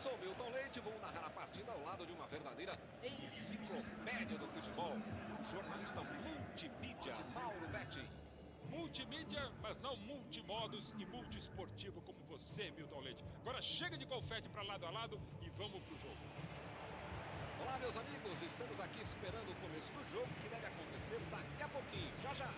Sou Milton Leite vou narrar a partida ao lado de uma verdadeira enciclopédia do futebol. O jornalista multimídia Mauro Betti. Multimídia, mas não multimodos e multiesportivo como você, Milton Leite. Agora chega de confete para lado a lado e vamos pro jogo. Olá, meus amigos. Estamos aqui esperando o começo do jogo que deve acontecer daqui a pouquinho. Já já.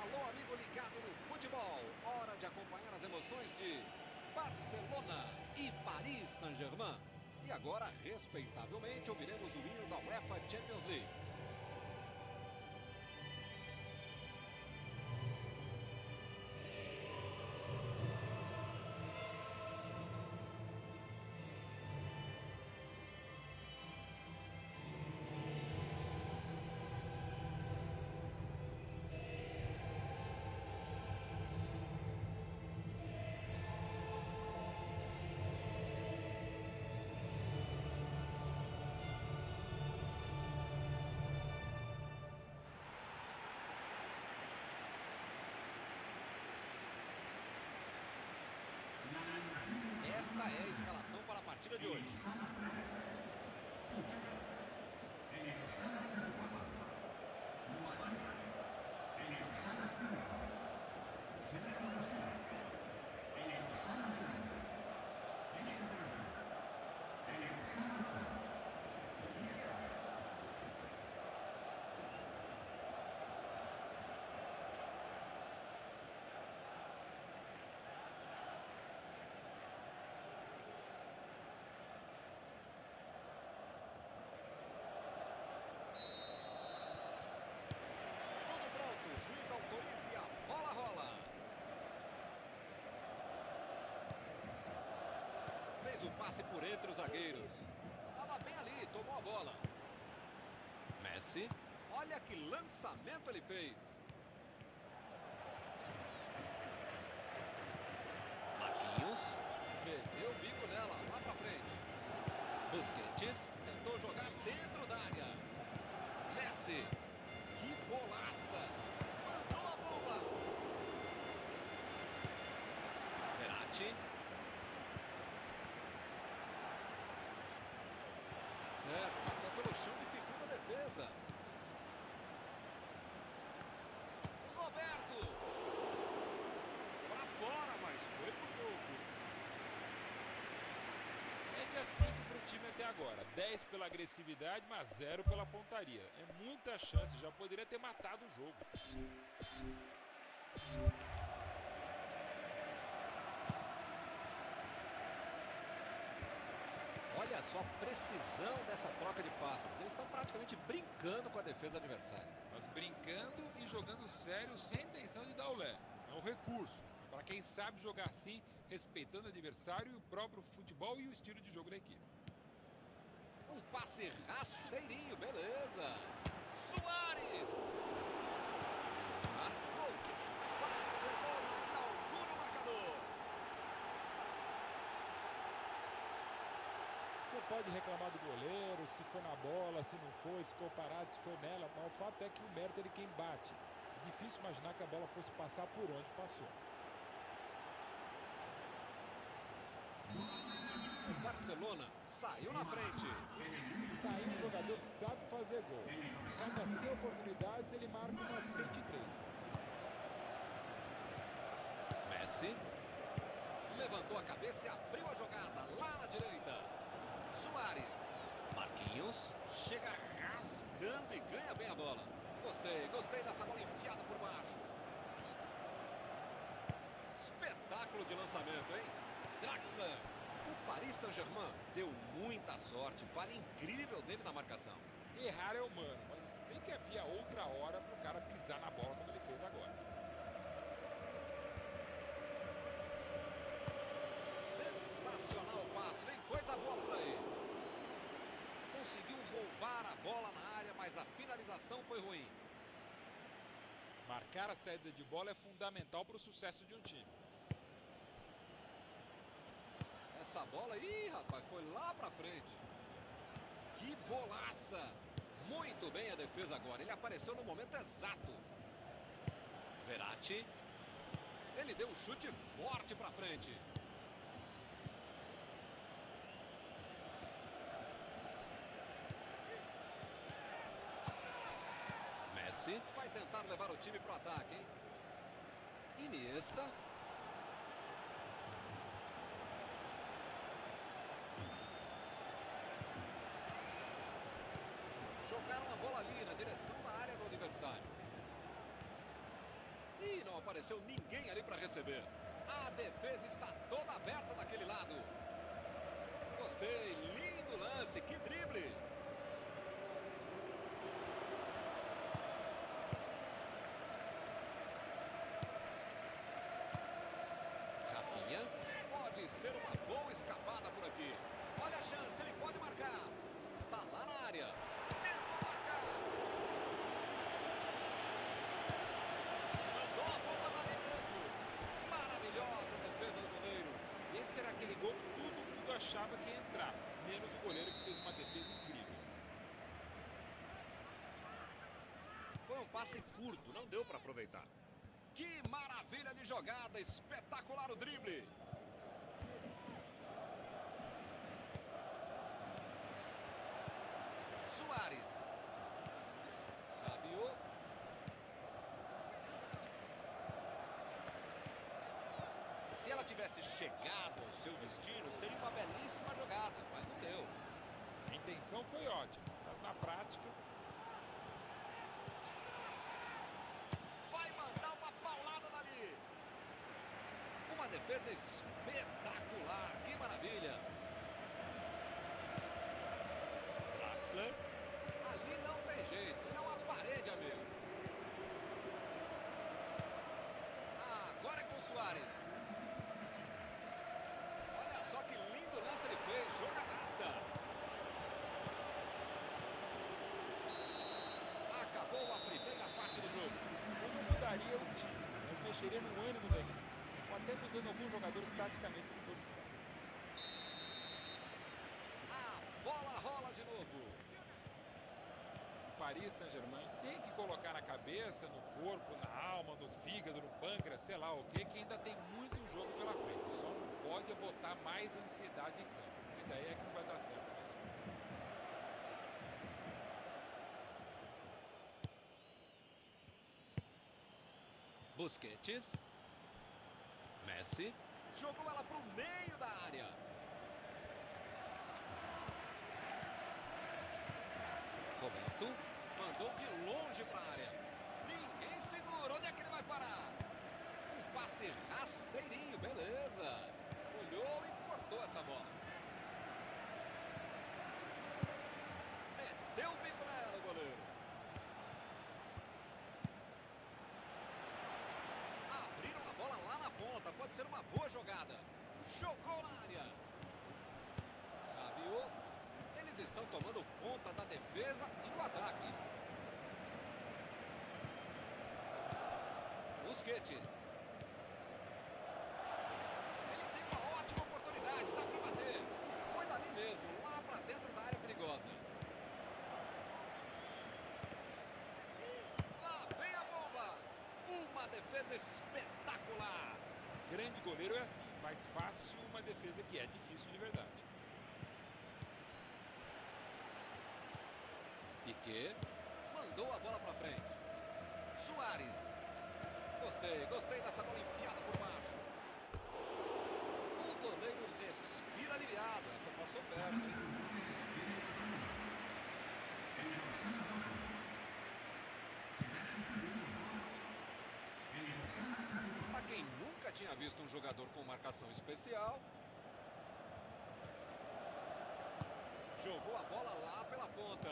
Alô, amigo ligado no futebol. Hora de acompanhar as emoções de Barcelona e Paris Saint-Germain. E agora, respeitavelmente, ouviremos o hino da UEFA Champions League. Passe por entre os zagueiros. Estava bem ali, tomou a bola. Messi. Olha que lançamento ele fez. Marquinhos. Meteu o bico nela, lá pra frente. Busquets. Tentou jogar dentro da área. Messi. Que bolaça. Mandou a bomba. Verratti. Certo, passou pelo chão ficou na defesa. Roberto! Para fora, mas foi pro pouco. Média 5 para o time até agora. 10 pela agressividade, mas 0 pela pontaria. É muita chance, já poderia ter matado o jogo. Olha só a precisão dessa troca de passes. Eles estão praticamente brincando com a defesa adversária. Mas brincando e jogando sério sem intenção de dar o lé. É um recurso. Para quem sabe jogar assim, respeitando o adversário e o próprio futebol e o estilo de jogo da equipe. Um passe rasteirinho, beleza. Soares! Marcou. Barcelona Você pode reclamar do goleiro, se foi na bola, se não foi, se ficou parado, se foi nela, mas o fato é que o mérito é de quem bate. É difícil imaginar que a bola fosse passar por onde passou. O Barcelona saiu na frente. Está aí um jogador que sabe fazer gol. Cada 100 oportunidades ele marca umas 103. Messi levantou a cabeça e abriu a jogada lá na direita. Soares. Marquinhos chega rasgando e ganha bem a bola. Gostei, gostei dessa bola enfiada por baixo. Espetáculo de lançamento, hein? Draxler. O Paris Saint-Germain deu muita sorte. Falha incrível dele na marcação. Errar é humano, mas bem que havia outra hora para o cara pisar na bola como ele fez agora. Sensacional passe, vem coisa boa por aí conseguiu roubar a bola na área, mas a finalização foi ruim. Marcar a saída de bola é fundamental para o sucesso de um time. Essa bola aí, rapaz, foi lá para frente. Que bolaça! Muito bem a defesa agora. Ele apareceu no momento exato. Verratti. Ele deu um chute forte para frente. Messi vai tentar levar o time para o ataque, hein? Iniesta. Jogaram a bola ali na direção da área do adversário. E não apareceu ninguém ali para receber. A defesa está toda aberta daquele lado. Gostei, lindo lance, que drible. Rafinha, pode ser uma boa escapada por aqui. Olha a chance, ele pode marcar. Está lá na área. Tentou marcar. Mandou a bomba dali mesmo. Maravilhosa defesa do goleiro. Esse era aquele gol que todo mundo achava que ia entrar, menos o goleiro que fez uma defesa incrível. Foi um passe curto, não deu para aproveitar. Que maravilha de jogada, espetacular o drible. Soares. Rabiot. Se ela tivesse chegado ao seu destino, seria uma belíssima jogada, mas não deu. A intenção foi ótima, mas na prática Vai mandar uma paulada dali. Uma defesa espetacular. Que maravilha. Draxler. Ali não tem jeito. Ele é uma parede, amigo. Ah, agora é com o Soares. Olha só que lindo lance ele fez. Jogadaça. Acabou a primeira parte do jogo. eu não mudaria o time, mas mexeria no ânimo da equipe, ou até mudando alguns jogadores taticamente de posição. A bola rola de novo. O Paris Saint-Germain tem que colocar na cabeça, no corpo, na alma, no fígado, no pâncreas, sei lá o que, que ainda tem muito jogo pela frente. Só não pode botar mais ansiedade em campo, porque daí é que não vai dar certo mesmo. Busquets. Messi. Jogou ela para o meio da área. Roberto. Mandou de longe para a área. Ninguém segura. Onde é que ele vai parar? Um passe rasteirinho. Beleza. Olhou e cortou essa bola. Meteu o bico nela, o goleiro. Abriram a bola lá na ponta. Pode ser uma boa jogada. Jogou na área. Rabiot. Eles estão tomando conta da defesa e do ataque. Busquets. Ele tem uma ótima oportunidade. Dá para bater. Foi dali mesmo. Lá para dentro da área perigosa. Lá vem a bomba. Uma defesa espetacular. Grande goleiro é assim, faz fácil uma defesa que é difícil de verdade. Piquet mandou a bola para frente. Soares. Gostei, gostei dessa bola enfiada por baixo. O goleiro respira aliviado. Essa passou perto, hein? Para quem nunca tinha visto um jogador com marcação especial, jogou a bola lá pela ponta.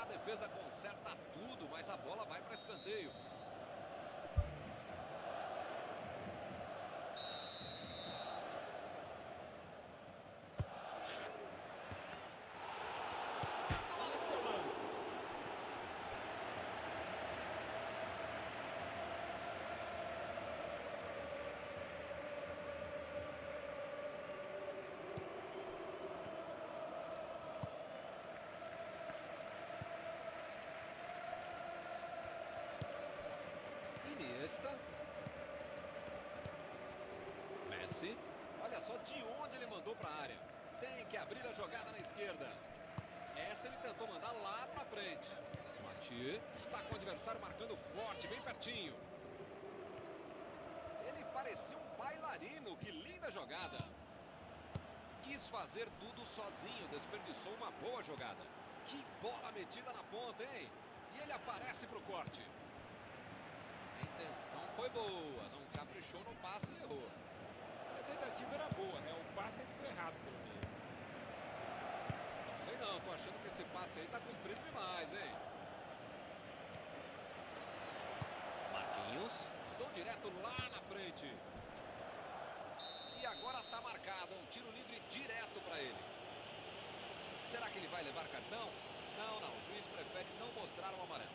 A defesa conserta tudo, mas a bola vai para escanteio. Esse é o lance. Iniesta. Messi. Olha só de onde ele mandou para a área. Tem que abrir a jogada na esquerda. Essa ele tentou mandar lá para frente. Mathieu está com o adversário marcando forte, bem pertinho. Ele parecia um bailarino, que linda jogada. Quis fazer tudo sozinho, desperdiçou uma boa jogada. Que bola metida na ponta, hein? E ele aparece para o corte. A intenção foi boa, não caprichou no passe e errou. A tentativa era boa, né? O passe é que foi errado pelo meio. Não sei não, tô achando que esse passe aí tá comprido demais, hein? Marquinhos, mandou direto lá na frente. E agora tá marcado, um tiro livre direto para ele. Será que ele vai levar cartão? Não, não, o juiz prefere não mostrar o amarelo.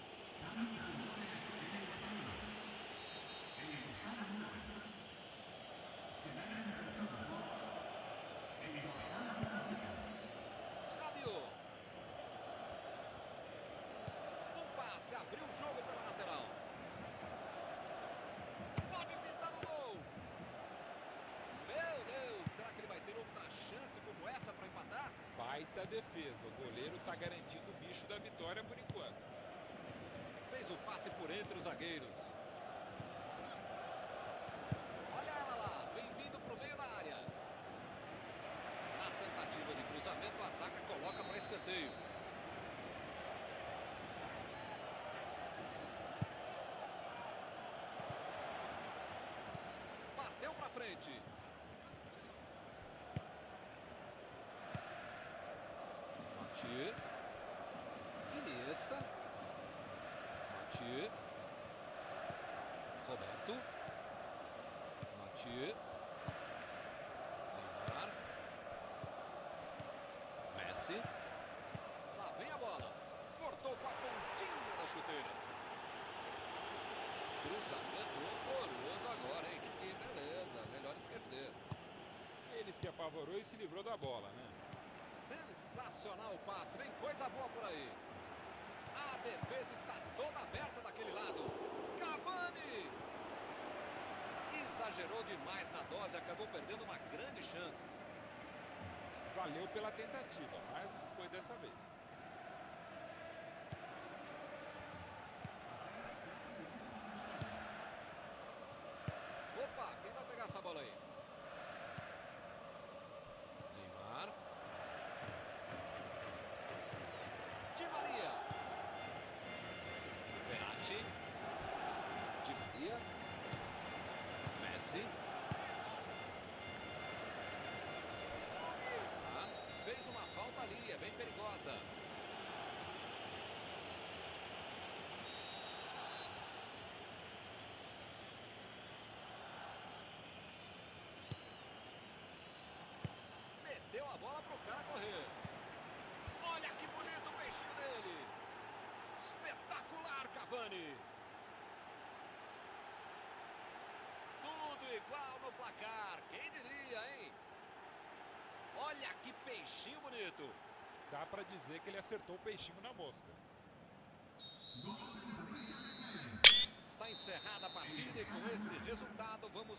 Rabiot. Um passe, abriu o jogo pela lateral. Pode pintar no gol. Meu Deus, será que ele vai ter outra chance como essa para empatar? Baita defesa. O goleiro está garantindo o bicho da vitória por enquanto. Fez o passe por entre os zagueiros. Olha ela lá, vem vindo para o meio da área. Na tentativa de cruzamento, a zaga coloca para escanteio. Bateu para frente. Mathieu. Iniesta. Mathieu. Roberto. Mathieu. Neymar. Messi. Lá vem a bola. Cortou com a pontinha da chuteira. Cruzamento horroroso agora, hein? Que beleza. Melhor esquecer. Ele se apavorou e se livrou da bola, né? Sensacional o passe, vem coisa boa por aí. A defesa está toda aberta daquele lado. Cavani! Exagerou demais na dose, acabou perdendo uma grande chance. Valeu pela tentativa, mas não foi dessa vez. Opa, quem vai pegar essa bola aí? Neymar. Di Maria. Verratti. Di Maria. Messi. Neymar. Fez uma falta ali, é bem perigosa. Meteu a bola pro cara correr. Olha que bonito o peixinho dele. Espetacular, Cavani. Tudo igual no placar. Quem diria, hein? Olha que peixinho bonito. Dá para dizer que ele acertou o peixinho na mosca. Está encerrada a partida e com esse resultado vamos